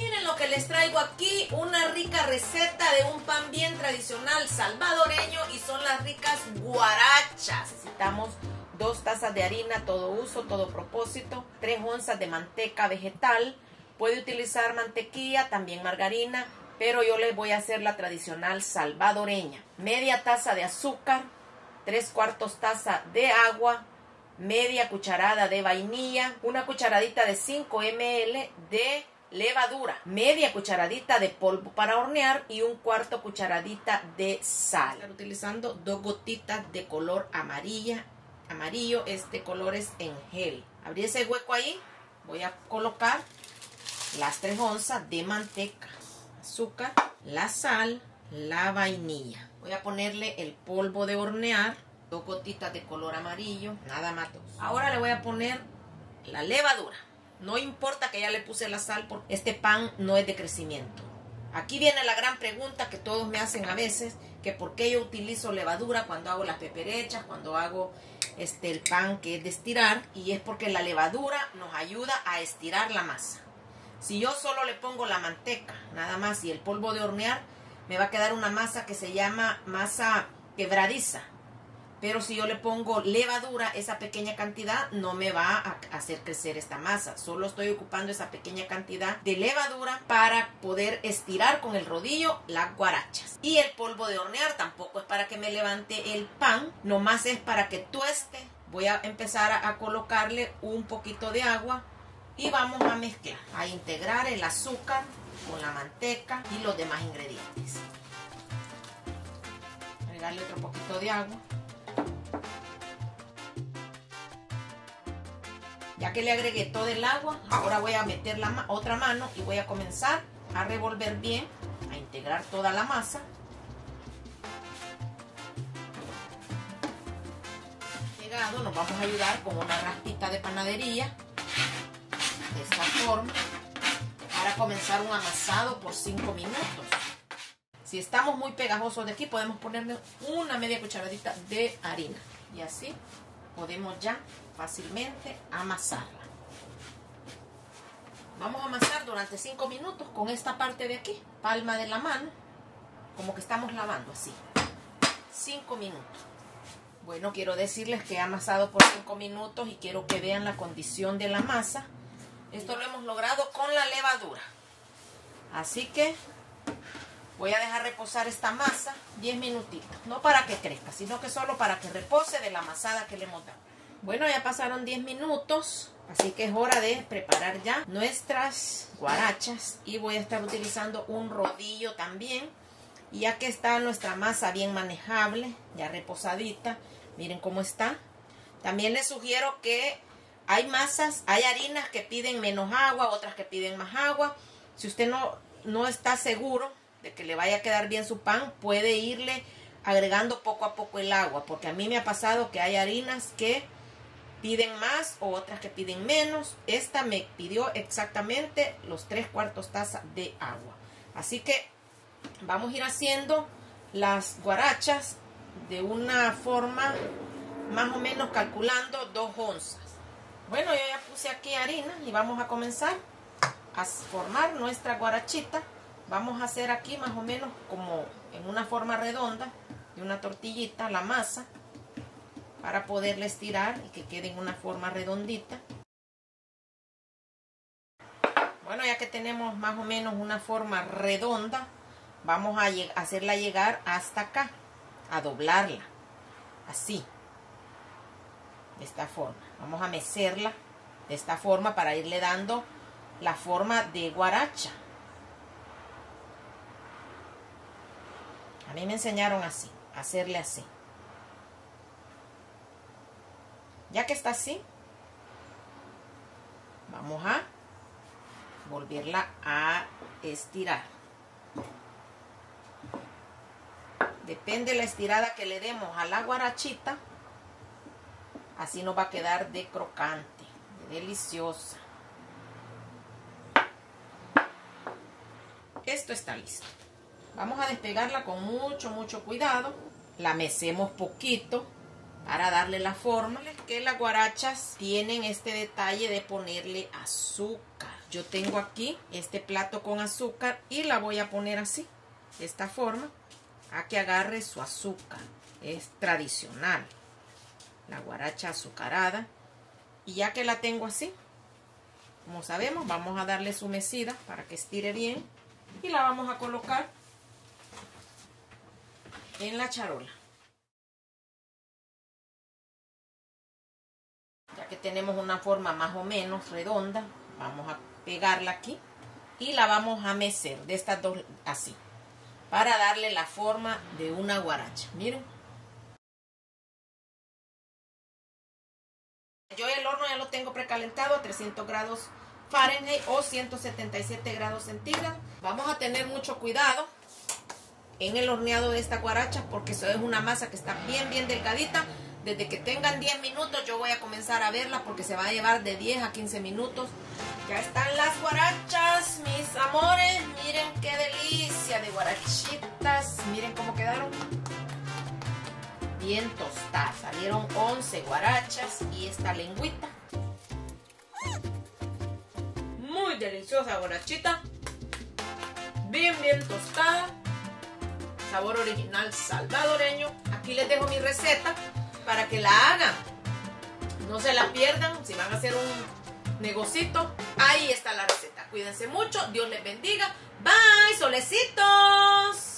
Miren lo que les traigo aquí, una rica receta de un pan bien tradicional salvadoreño y son las ricas guarachas. Necesitamos dos tazas de harina, todo uso, todo propósito, tres onzas de manteca vegetal, puede utilizar mantequilla, también margarina, pero yo les voy a hacer la tradicional salvadoreña. Media taza de azúcar, tres cuartos taza de agua, media cucharada de vainilla, una cucharadita de 5 ml de levadura, media cucharadita de polvo para hornear y un cuarto cucharadita de sal. Estoy utilizando dos gotitas de color amarilla, amarillo, este color es en gel. Abrí ese hueco ahí, voy a colocar las 3 onzas de manteca, azúcar, la sal, la vainilla. Voy a ponerle el polvo de hornear, dos gotitas de color amarillo, nada más dos. Ahora le voy a poner la levadura. No importa que ya le puse la sal porque este pan no es de crecimiento. Aquí viene la gran pregunta que todos me hacen a veces, que por qué yo utilizo levadura cuando hago las peperechas, cuando hago este el pan que es de estirar y es porque la levadura nos ayuda a estirar la masa. Si yo solo le pongo la manteca, nada más, y el polvo de hornear, me va a quedar una masa que se llama masa quebradiza. Pero si yo le pongo levadura, esa pequeña cantidad no me va a hacer crecer esta masa. Solo estoy ocupando esa pequeña cantidad de levadura para poder estirar con el rodillo las guarachas. Y el polvo de hornear tampoco es para que me levante el pan, nomás es para que tueste. Voy a empezar a, colocarle un poquito de agua y vamos a mezclar, a integrar el azúcar con la manteca y los demás ingredientes. Agregarle otro poquito de agua. Ya que le agregué todo el agua, ahora voy a meter la otra mano y voy a comenzar a revolver bien, a integrar toda la masa. Llegado, nos vamos a ayudar con una raspita de panadería, de esta forma, para comenzar un amasado por 5 minutos. Si estamos muy pegajosos de aquí, podemos ponerle una media cucharadita de harina. Y así podemos ya fácilmente amasarla. Vamos a amasar durante 5 minutos con esta parte de aquí, palma de la mano, como que estamos lavando así. 5 minutos. Bueno, quiero decirles que he amasado por 5 minutos y quiero que vean la condición de la masa. Esto lo hemos logrado con la levadura. Así que voy a dejar reposar esta masa 10 minutitos. No para que crezca, sino que solo para que repose de la amasada que le hemos dado. Bueno, ya pasaron 10 minutos, así que es hora de preparar ya nuestras guarachas. Y voy a estar utilizando un rodillo también. Y ya que está nuestra masa bien manejable, ya reposadita, miren cómo está. También les sugiero que hay masas, hay harinas que piden menos agua, otras que piden más agua. Si usted no, no está seguro de que le vaya a quedar bien su pan, puede irle agregando poco a poco el agua, porque a mí me ha pasado que hay harinas que piden más o otras que piden menos. Esta me pidió exactamente los tres cuartos taza de agua. Así que vamos a ir haciendo las guarachas de una forma más o menos calculando dos onzas. Bueno, yo ya puse aquí harina y vamos a comenzar a formar nuestra guarachita. Vamos a hacer aquí más o menos como en una forma redonda de una tortillita la masa para poderle estirar y que quede en una forma redondita. Bueno, ya que tenemos más o menos una forma redonda, vamos a hacerla llegar hasta acá, a doblarla, así, de esta forma. Vamos a mecerla de esta forma para irle dando la forma de guaracha. A mí me enseñaron así, hacerle así. Ya que está así, vamos a volverla a estirar. Depende de la estirada que le demos a la guarachita, así nos va a quedar de crocante, de deliciosa. Esto está listo. Vamos a despegarla con mucho, mucho cuidado. La mecemos poquito para darle la forma que las guarachas tienen este detalle de ponerle azúcar. Yo tengo aquí este plato con azúcar y la voy a poner así, de esta forma, a que agarre su azúcar. Es tradicional, la guaracha azucarada. Y ya que la tengo así, como sabemos, vamos a darle su mesida para que estire bien y la vamos a colocar en la charola. Ya que tenemos una forma más o menos redonda, vamos a pegarla aquí y la vamos a mecer de estas dos así para darle la forma de una guaracha. Miren. Yo el horno ya lo tengo precalentado a 300 grados Fahrenheit o 177 grados centígrados. Vamos a tener mucho cuidado en el horneado de esta guaracha porque eso es una masa que está bien bien delgadita. Desde que tengan 10 minutos yo voy a comenzar a verla porque se va a llevar de 10 a 15 minutos. Ya están las guarachas, mis amores. Miren qué delicia de guarachitas. Miren cómo quedaron bien tostadas. Salieron 11 guarachas y esta lengüita. Muy deliciosa guarachita. Bien, bien tostada. Sabor original salvadoreño. Aquí les dejo mi receta para que la hagan. No se la pierdan. Si van a hacer un negocito, ahí está la receta. Cuídense mucho. Dios les bendiga. Bye, solecitos.